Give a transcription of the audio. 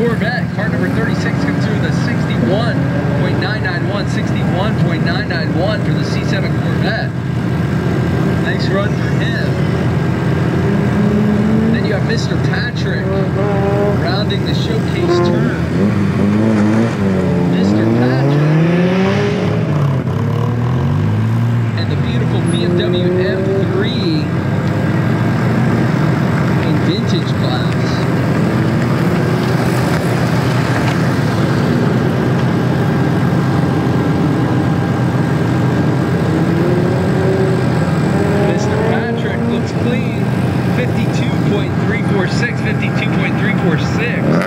Corvette, car number 36, comes through the 61.991, 61.991 for the C7 Corvette. Nice run for him. Then you have Mr. Patrick rounding the showcase turn. Mr. Patrick and the beautiful BMW M3 52.346, 52.346.